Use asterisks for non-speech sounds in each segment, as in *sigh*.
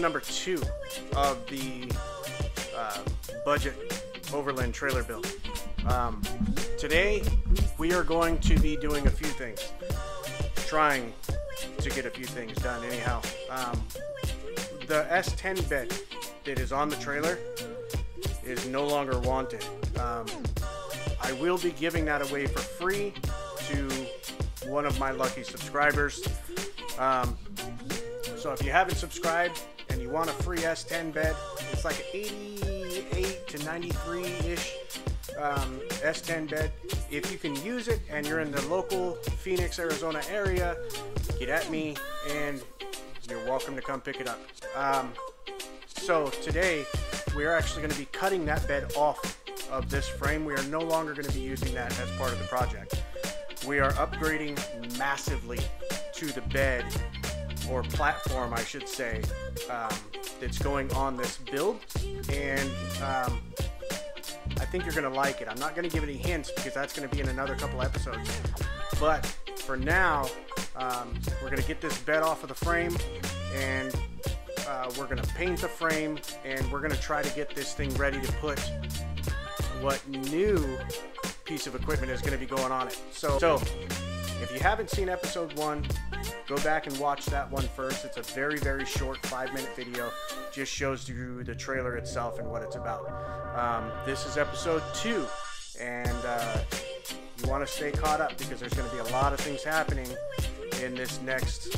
video number two of the uh, budget overland trailer build. Um, today, we are going to be doing a few things, trying to get a few things done. Anyhow, um, the S10 bed that is on the trailer is no longer wanted. Um, I will be giving that away for free to one of my lucky subscribers. Um, so if you haven't subscribed you want a free S10 bed, it's like 88 to 93 ish um, S10 bed. If you can use it and you're in the local Phoenix, Arizona area, get at me and you're welcome to come pick it up. Um, so today we're actually going to be cutting that bed off of this frame. We are no longer going to be using that as part of the project. We are upgrading massively to the bed or platform, I should say, um, that's going on this build. And um, I think you're going to like it. I'm not going to give any hints because that's going to be in another couple episodes. But for now, um, we're going to get this bed off of the frame and uh, we're going to paint the frame and we're going to try to get this thing ready to put what new piece of equipment is going to be going on it. So, so if you haven't seen episode one, go back and watch that one first. It's a very, very short five minute video. Just shows you the trailer itself and what it's about. Um, this is episode two, and uh, you want to stay caught up because there's going to be a lot of things happening in this next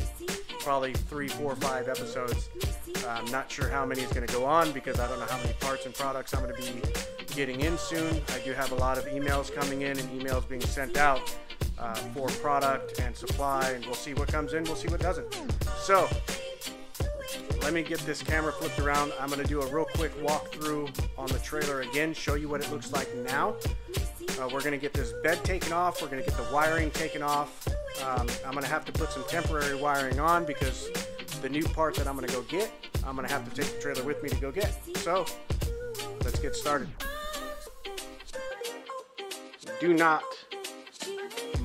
probably three, four, five episodes. Uh, I'm not sure how many is going to go on because I don't know how many parts and products I'm going to be getting in soon. I do have a lot of emails coming in and emails being sent out uh, for product and supply, and we'll see what comes in, we'll see what doesn't. So, let me get this camera flipped around. I'm going to do a real quick walkthrough on the trailer again, show you what it looks like now. Uh, we're going to get this bed taken off. We're going to get the wiring taken off. Um, I'm going to have to put some temporary wiring on because the new part that I'm going to go get, I'm going to have to take the trailer with me to go get. So, let's get started. Do not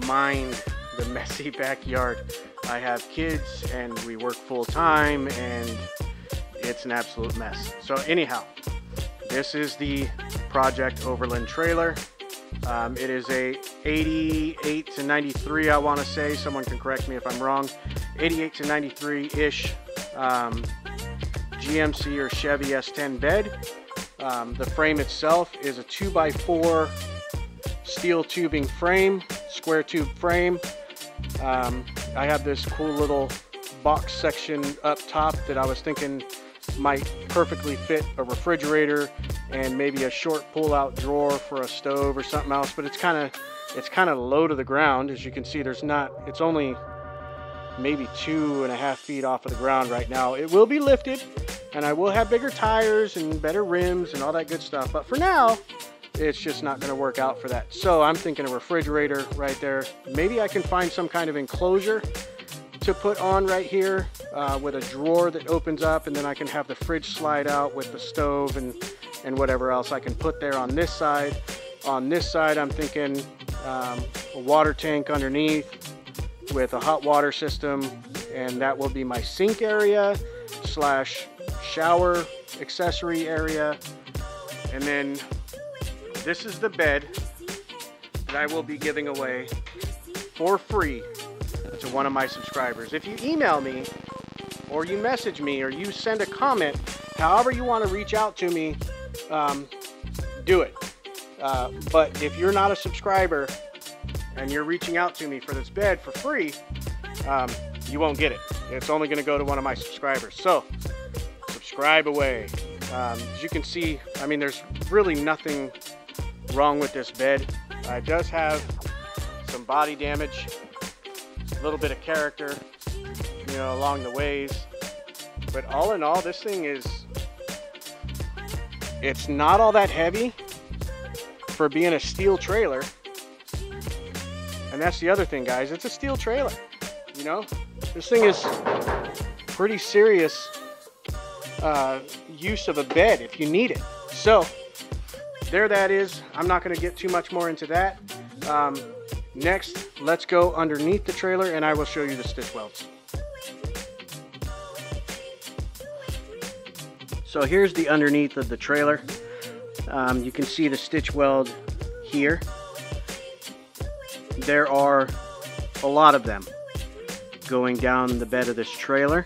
mind the messy *laughs* backyard. I have kids and we work full time and it's an absolute mess. So anyhow, this is the Project Overland trailer. Um, it is a 88 to 93, I want to say. Someone can correct me if I'm wrong. 88 to 93-ish um, GMC or Chevy S10 bed. Um, the frame itself is a 2x4 steel tubing frame, square tube frame. Um, I have this cool little box section up top that I was thinking might perfectly fit a refrigerator and maybe a short pull-out drawer for a stove or something else. But it's kind of it's kind of low to the ground, as you can see. There's not. It's only maybe two and a half feet off of the ground right now. It will be lifted, and I will have bigger tires and better rims and all that good stuff. But for now, it's just not going to work out for that. So I'm thinking a refrigerator right there. Maybe I can find some kind of enclosure to put on right here uh, with a drawer that opens up and then I can have the fridge slide out with the stove and, and whatever else I can put there on this side. On this side, I'm thinking um, a water tank underneath with a hot water system and that will be my sink area slash shower accessory area. And then this is the bed that I will be giving away for free to one of my subscribers. If you email me or you message me or you send a comment, however you want to reach out to me, um, do it. Uh, but if you're not a subscriber and you're reaching out to me for this bed for free, um, you won't get it. It's only going to go to one of my subscribers. So subscribe away. Um, as you can see, I mean, there's really nothing wrong with this bed. It does have some body damage, a little bit of character, you know, along the ways. But all in all, this thing is, it's not all that heavy for being a steel trailer. And that's the other thing, guys. It's a steel trailer, you know? This thing is pretty serious uh, use of a bed if you need it. So, there that is. I'm not going to get too much more into that. Um, Next, let's go underneath the trailer and I will show you the stitch welds. So here's the underneath of the trailer. Um, you can see the stitch weld here. There are a lot of them going down the bed of this trailer.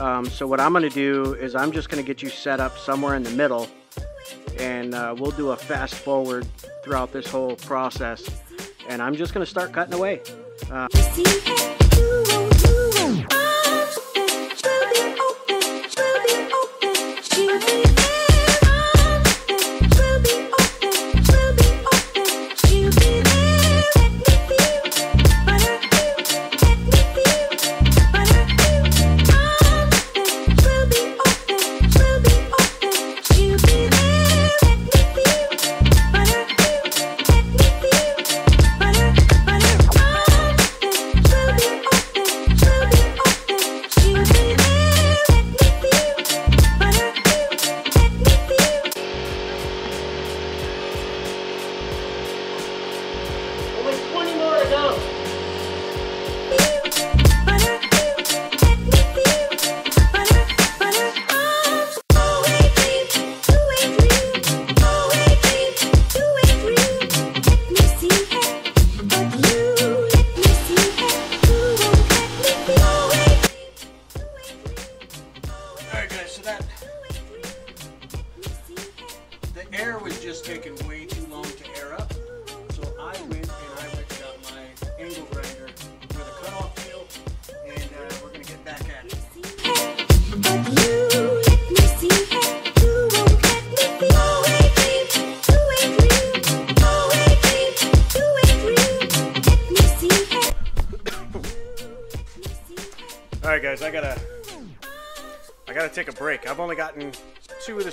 Um, so what I'm going to do is I'm just going to get you set up somewhere in the middle and uh, we'll do a fast forward throughout this whole process and I'm just going to start cutting away. Uh,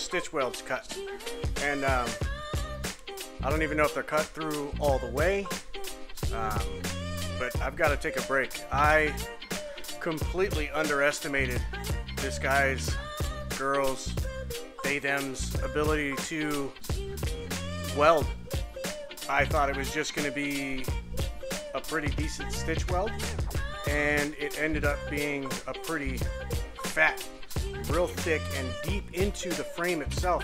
stitch welds cut, and um, I don't even know if they're cut through all the way. Um, but I've got to take a break. I completely underestimated this guy's, girl's, they them's ability to weld. I thought it was just going to be a pretty decent stitch weld and it ended up being a pretty fat, real thick and deep into the frame itself.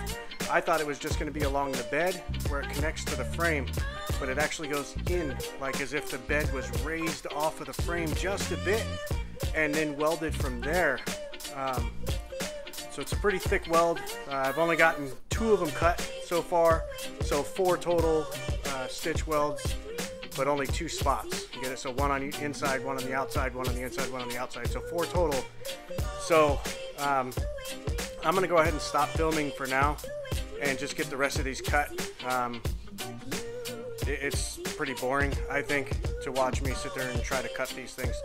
I thought it was just going to be along the bed where it connects to the frame, but it actually goes in like as if the bed was raised off of the frame just a bit and then welded from there. Um, so it's a pretty thick weld. Uh, I've only gotten two of them cut so far, so four total uh, stitch welds but only two spots. You get it? So one on the inside, one on the outside, one on the inside, one on the outside. So four total. So um, I'm gonna go ahead and stop filming for now and just get the rest of these cut. Um, it, it's pretty boring, I think, to watch me sit there and try to cut these things.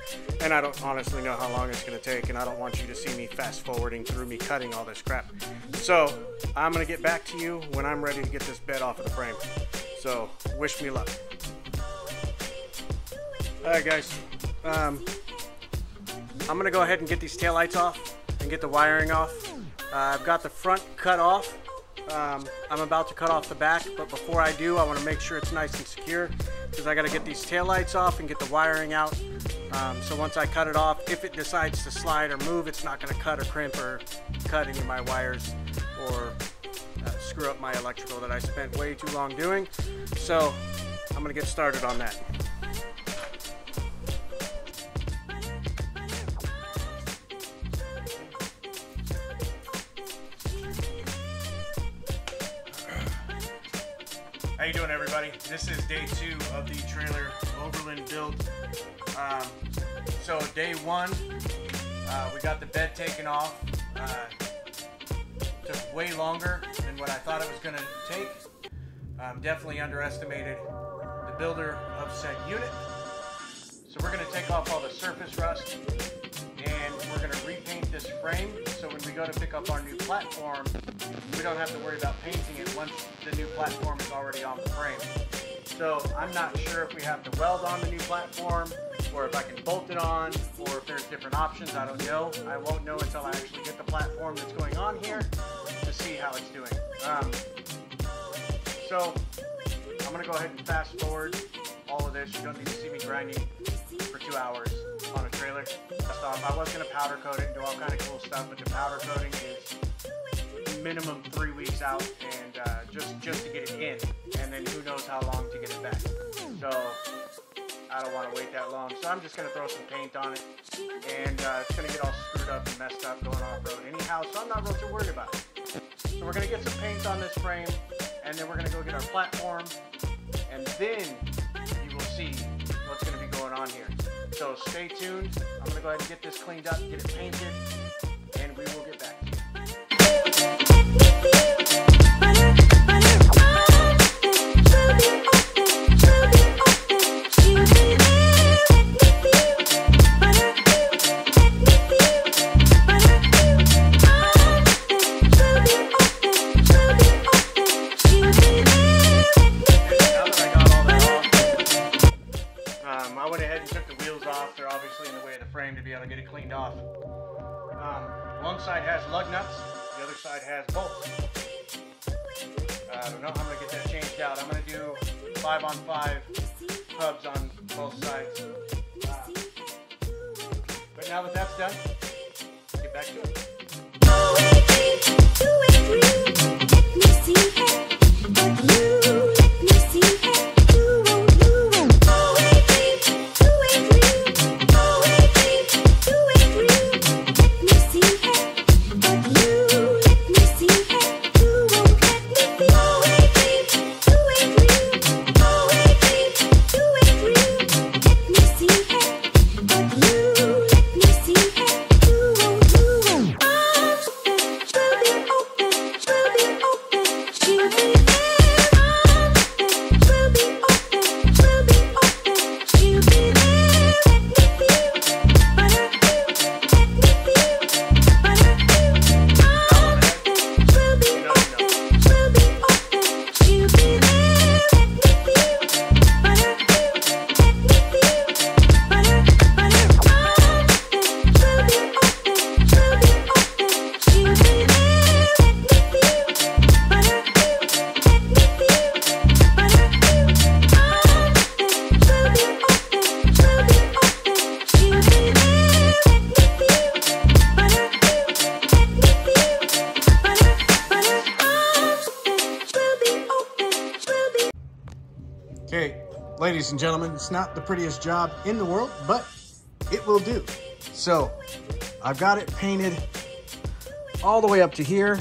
And I don't honestly know how long it's gonna take, and I don't want you to see me fast forwarding through me cutting all this crap. So I'm gonna get back to you when I'm ready to get this bed off of the frame. So wish me luck. Alright guys, um, I'm gonna go ahead and get these tail lights off and get the wiring off. Uh, I've got the front cut off. Um, I'm about to cut off the back, but before I do, I want to make sure it's nice and secure because I got to get these tail lights off and get the wiring out. Um, so once I cut it off, if it decides to slide or move, it's not going to cut or crimp or cut any of my wires or uh, screw up my electrical that I spent way too long doing. So I'm going to get started on that. You doing, everybody? This is day two of the trailer Overland build. Um, so day one, uh, we got the bed taken off. Uh, took way longer than what I thought it was going to take. Um, definitely underestimated the builder of said unit. So we're going to take off all the surface rust we're going to repaint this frame so when we go to pick up our new platform, we don't have to worry about painting it once the new platform is already on the frame. So I'm not sure if we have to weld on the new platform or if I can bolt it on or if there's different options. I don't know. I won't know until I actually get the platform that's going on here to see how it's doing. Um, so I'm going to go ahead and fast forward all of this. You don't need to see me grinding for two hours on a trailer. I was gonna powder coat it and do all kind of cool stuff, but the powder coating is minimum three weeks out, and uh, just just to get it in, and then who knows how long to get it back. So I don't want to wait that long. So I'm just gonna throw some paint on it, and uh, it's gonna get all screwed up and messed up going off road anyhow. So I'm not real too worried about it. So we're gonna get some paint on this frame, and then we're gonna go get our platform, and then you will see what's gonna be going on here. So stay tuned. I'm gonna go ahead and get this cleaned up, get it painted, and we will get back side has lug nuts, the other side has bolts. I don't know how I'm gonna get that changed out. I'm gonna do five on five hubs on both sides. Uh, but now that that's done, get back to it. You ladies and gentlemen, it's not the prettiest job in the world, but it will do. So, I've got it painted all the way up to here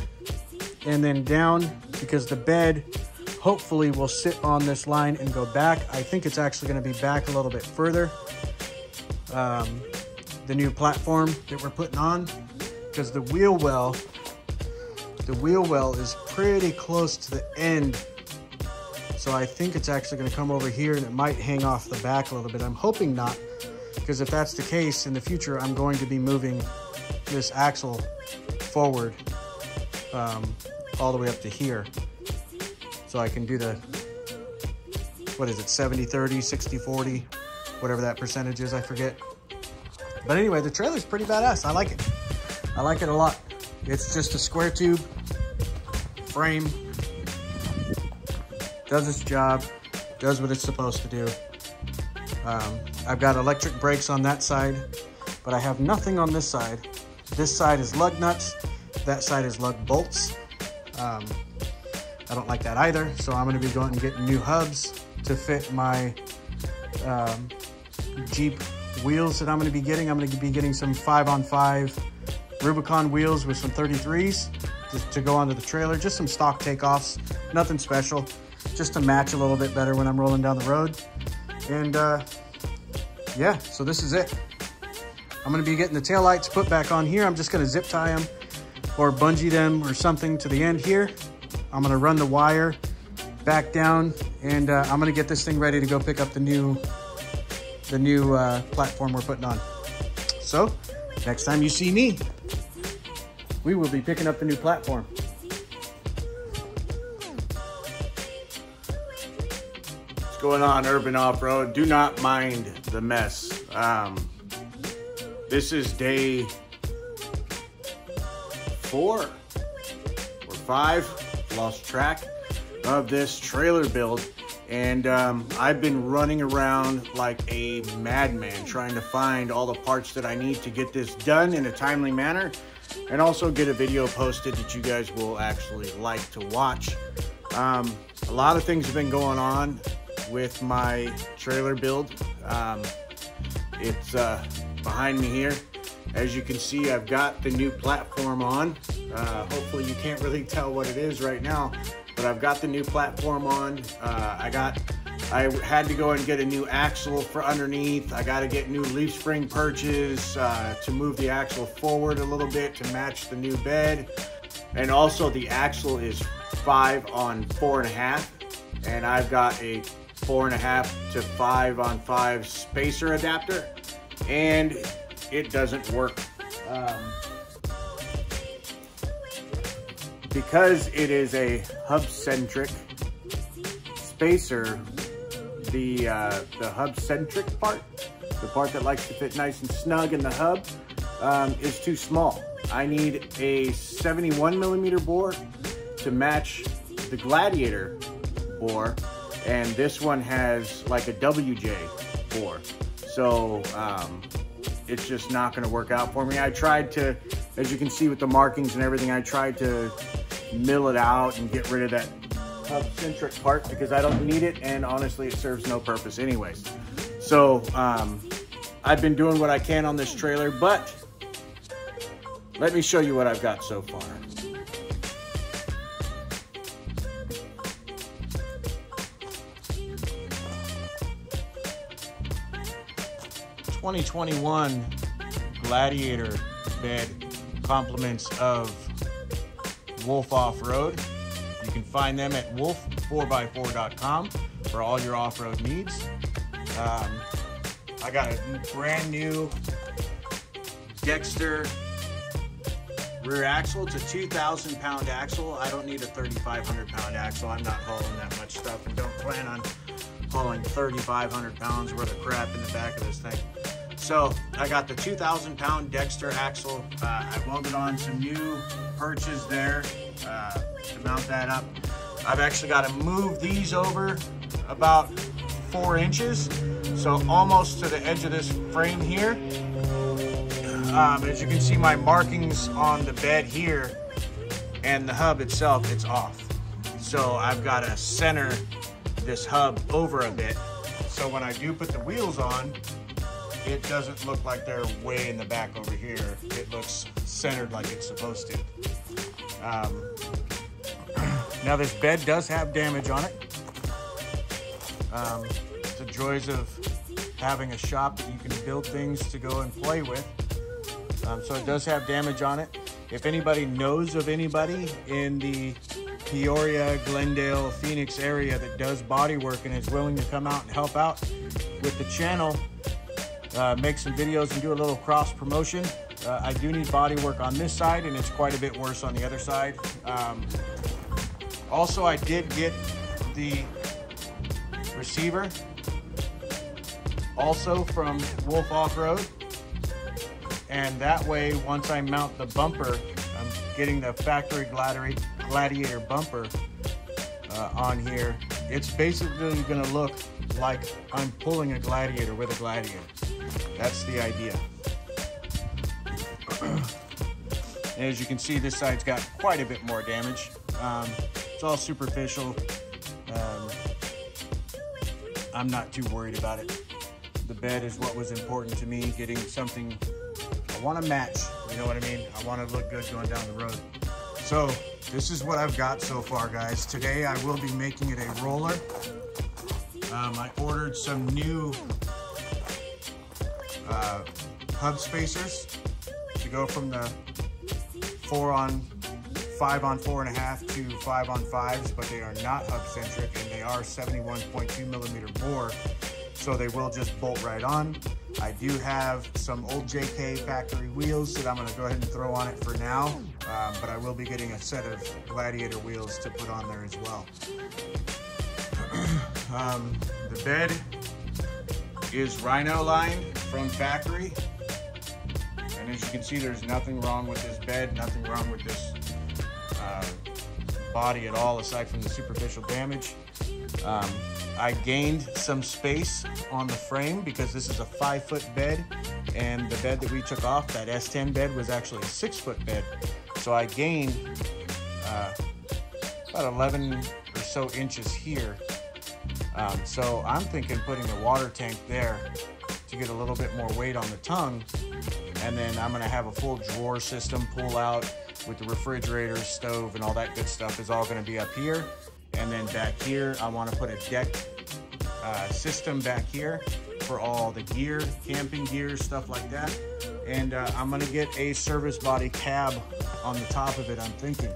and then down because the bed hopefully will sit on this line and go back. I think it's actually going to be back a little bit further. Um, the new platform that we're putting on because the wheel well, the wheel well is pretty close to the end so I think it's actually gonna come over here and it might hang off the back a little bit. I'm hoping not, because if that's the case, in the future, I'm going to be moving this axle forward um, all the way up to here. So I can do the, what is it, 70, 30, 60, 40, whatever that percentage is, I forget. But anyway, the trailer's pretty badass. I like it. I like it a lot. It's just a square tube frame does its job, does what it's supposed to do. Um, I've got electric brakes on that side, but I have nothing on this side. This side is lug nuts, that side is lug bolts. Um, I don't like that either, so I'm gonna be going and getting new hubs to fit my um, Jeep wheels that I'm gonna be getting. I'm gonna be getting some five on five Rubicon wheels with some 33s to, to go onto the trailer, just some stock takeoffs, nothing special just to match a little bit better when I'm rolling down the road. And uh, yeah, so this is it. I'm gonna be getting the taillights put back on here. I'm just gonna zip tie them or bungee them or something to the end here. I'm gonna run the wire back down and uh, I'm gonna get this thing ready to go pick up the new, the new uh, platform we're putting on. So next time you see me, we will be picking up the new platform. Going on, Urban Off Road? Do not mind the mess. Um, this is day four or five, lost track of this trailer build. And um, I've been running around like a madman trying to find all the parts that I need to get this done in a timely manner and also get a video posted that you guys will actually like to watch. Um, a lot of things have been going on with my trailer build. Um, it's uh, behind me here. As you can see, I've got the new platform on. Uh, hopefully you can't really tell what it is right now, but I've got the new platform on. Uh, I got, I had to go and get a new axle for underneath. I got to get new leaf spring perches uh, to move the axle forward a little bit to match the new bed. And also the axle is five on four and a half. And I've got a four and a half to five on five spacer adapter. And it doesn't work. Um, because it is a hub-centric spacer, the, uh, the hub-centric part, the part that likes to fit nice and snug in the hub, um, is too small. I need a 71 millimeter bore to match the Gladiator bore, and this one has like a WJ bore. So um, it's just not gonna work out for me. I tried to, as you can see with the markings and everything, I tried to mill it out and get rid of that hub-centric part because I don't need it and honestly it serves no purpose anyways. So um, I've been doing what I can on this trailer, but let me show you what I've got so far. 2021 Gladiator bed compliments of Wulf Off-Road. You can find them at wulf4x4.com for all your off-road needs. Um, I got a brand new Dexter rear axle. It's a 2,000 pound axle. I don't need a 3,500 pound axle. I'm not hauling that much stuff and don't plan on hauling 3,500 pounds worth of crap in the back of this thing. So I got the 2,000 pound Dexter axle. Uh, I welded on some new perches there uh, to mount that up. I've actually got to move these over about four inches. So almost to the edge of this frame here. Um, as you can see my markings on the bed here and the hub itself, it's off. So I've got to center this hub over a bit. So when I do put the wheels on, it doesn't look like they're way in the back over here. It looks centered like it's supposed to. Um, *clears throat* now this bed does have damage on it. Um, the joys of having a shop that you can build things to go and play with. Um, so it does have damage on it. If anybody knows of anybody in the Peoria, Glendale, Phoenix area that does body work and is willing to come out and help out with the channel, uh, make some videos and do a little cross promotion. Uh, I do need body work on this side and it's quite a bit worse on the other side. Um, also, I did get the receiver also from Wulf Off-Road. And that way, once I mount the bumper, I'm getting the factory Gladiator bumper uh, on here. It's basically gonna look like I'm pulling a Gladiator with a Gladiator. That's the idea. *clears throat* As you can see, this side's got quite a bit more damage. Um, it's all superficial. Um, I'm not too worried about it. The bed is what was important to me, getting something I want to match. You know what I mean? I want to look good going down the road. So this is what I've got so far, guys. Today I will be making it a roller. Um, I ordered some new uh, hub spacers to go from the four on five on four and a half to five on fives, but they are not hub centric and they are 71.2 millimeter bore. So they will just bolt right on. I do have some old JK factory wheels that I'm gonna go ahead and throw on it for now, um, but I will be getting a set of Gladiator wheels to put on there as well. *clears throat* um, the bed is Rhino lined from factory. And as you can see, there's nothing wrong with this bed, nothing wrong with this uh, body at all, aside from the superficial damage. Um, I gained some space on the frame because this is a five foot bed and the bed that we took off, that S10 bed was actually a six foot bed. So I gained uh, about 11 or so inches here. Um, so I'm thinking putting a water tank there to get a little bit more weight on the tongue. And then I'm gonna have a full drawer system pull out with the refrigerator, stove, and all that good stuff is all gonna be up here. And then back here, I wanna put a deck uh, system back here for all the gear, camping gear, stuff like that. And uh, I'm gonna get a service body cab on the top of it, I'm thinking.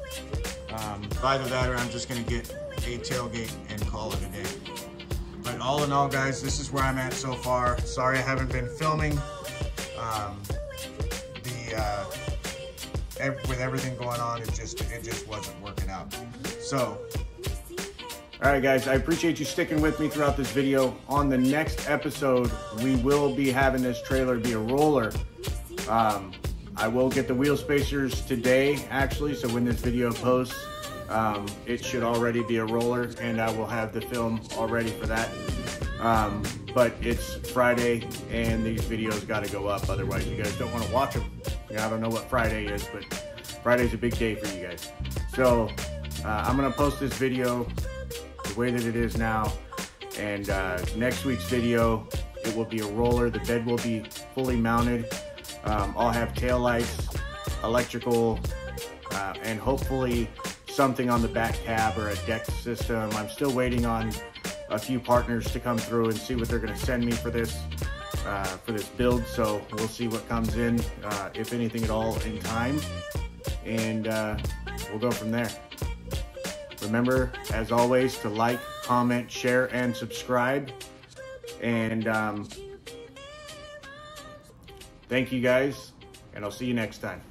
Um, either that or I'm just gonna get a tailgate and call it a day. But all in all, guys, this is where I'm at so far. Sorry I haven't been filming. Um, the uh, with everything going on, it just it just wasn't working out. So all right, guys, I appreciate you sticking with me throughout this video. On the next episode, we will be having this trailer be a roller. Um, I will get the wheel spacers today, actually, so when this video posts, um, it should already be a roller, and I will have the film all ready for that. Um, but it's Friday, and these videos got to go up, otherwise you guys don't want to watch them. I don't know what Friday is, but Friday's a big day for you guys. So uh, I'm going to post this video way that it is now. And uh, next week's video, it will be a roller. The bed will be fully mounted. Um, I'll have tail lights, electrical, uh, and hopefully something on the back cab or a deck system. I'm still waiting on a few partners to come through and see what they're gonna send me for this uh, for this build. So we'll see what comes in, uh, if anything at all, in time. And uh, we'll go from there. Remember, as always, to like, comment, share, and subscribe. And um, thank you guys, and I'll see you next time.